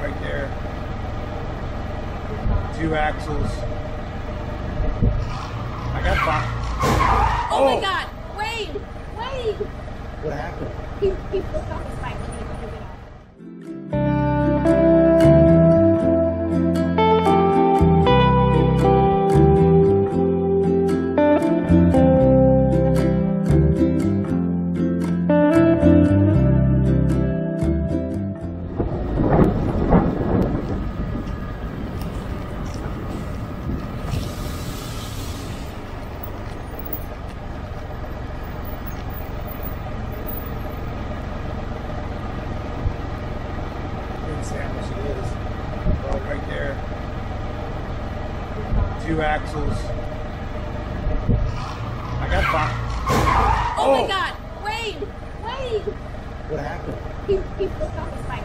right there. Two axles. I got five. Oh, my oh. god! Wade! Wade! What happened? He, he flipped off his bike and he Two axles. I got five. Oh, my oh. god! Wade! Wade! What happened? He, he flipped off his bike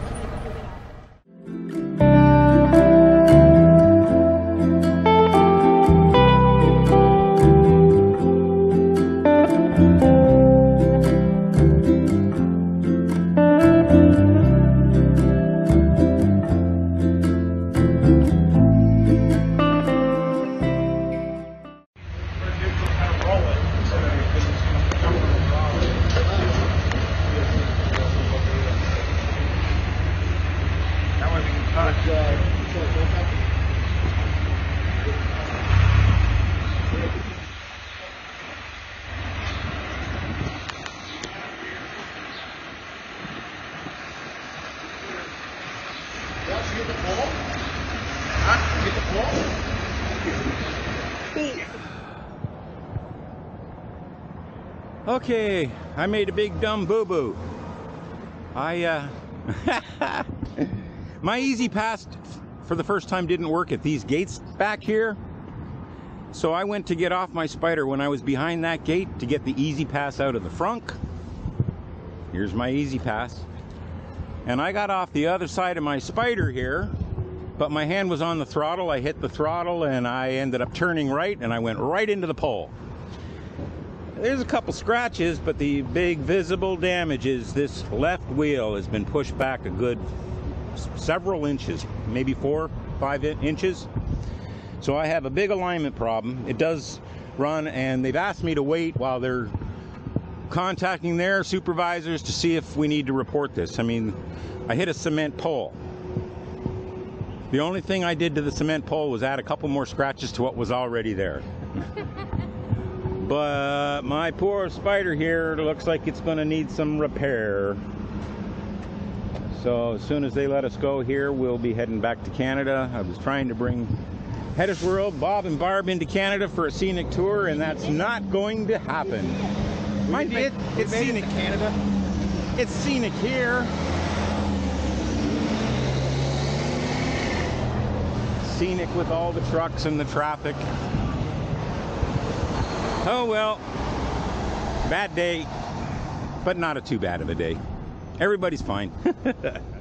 That way we can cut. Okay, I made a big dumb boo boo. I, uh, my EZ Pass for the first time didn't work at these gates back here. So I went to get off my Spyder when I was behind that gate to get the EZ Pass out of the frunk. Here's my EZ Pass. And I got off the other side of my Spyder here, but my hand was on the throttle. I hit the throttle and I ended up turning right and I went right into the pole. There's a couple scratches, but the big visible damage is this left wheel has been pushed back a good several inches, maybe four, five in- inches. So I have a big alignment problem. It does run, and they've asked me to wait while they're contacting their supervisors to see if we need to report this. I mean, I hit a cement pole. The only thing I did to the cement pole was add a couple more scratches to what was already there. But my poor Spyder here looks like it's going to need some repair. So as soon as they let us go here, we'll be heading back to Canada. I was trying to bring Hettesh World, Bob and Barb into Canada for a scenic tour, and that's not going to happen. Mind you, it, it's scenic Canada. It's scenic here. Scenic with all the trucks and the traffic. Oh well, bad day, but not a too bad of a day. Everybody's fine.